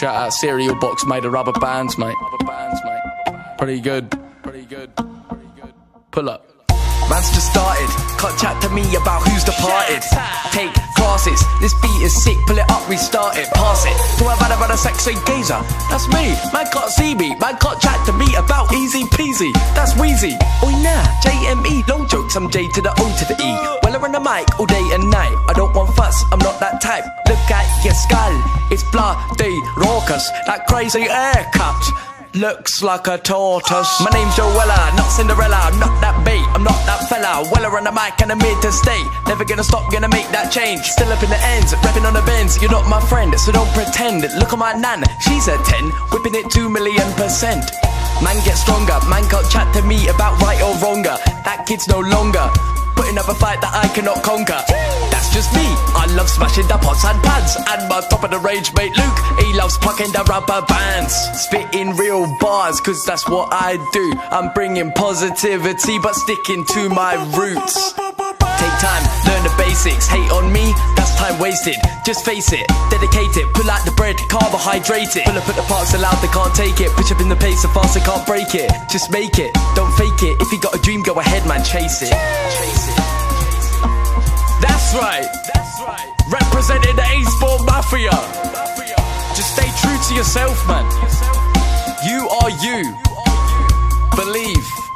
Shout out Cereal Box made of rubber bands, mate. Rubber bands, mate. Pretty good. Pretty good. Pretty good. Pull up. Man's just started. Can't chat to me about who's departed. Take classes. This beat is sick. Pull it up, restart it. Pass it. Do I bad about a sexy gazer? That's me. Man can't see me. Man can't chat to me about easy peasy. That's wheezy. Oi nah. JME. No jokes. I'm J to the O to the E. Well, I run the mic all day and night. I don't want fuss. I'm not that type. Your skull. It's bloody raucous. That crazy haircut. Looks like a tortoise. My name's Joe Weller, not Cinderella. I'm not that bait, I'm not that fella. Weller on the mic and I'm here to stay. Never gonna stop, gonna make that change. Still up in the ends, rapping on the bends. You're not my friend, so don't pretend. Look at my nan, she's a 10, whipping it 2 million percent. Man get stronger, man can't chat to me about right or wronger. That kid's no longer putting up a fight that I cannot conquer. That's just me. I love smashing the pots and pans. And my top of the range mate Luke, he loves plucking the rubber bands. Spitting real bars, cause that's what I do. I'm bringing positivity, but sticking to my roots. Take time, learn the basics. Hate on me, wasted. Just face it, dedicate it. Pull out the bread, carbohydrate it. Pull up at the parts allowed, they can't take it. Push up in the pace so fast they can't break it. Just make it, don't fake it. If you got a dream, go ahead, man, chase it. Chase it. That's right. That's right. Representing the A-Sport Mafia. Just stay true to yourself, man. You are you. Believe.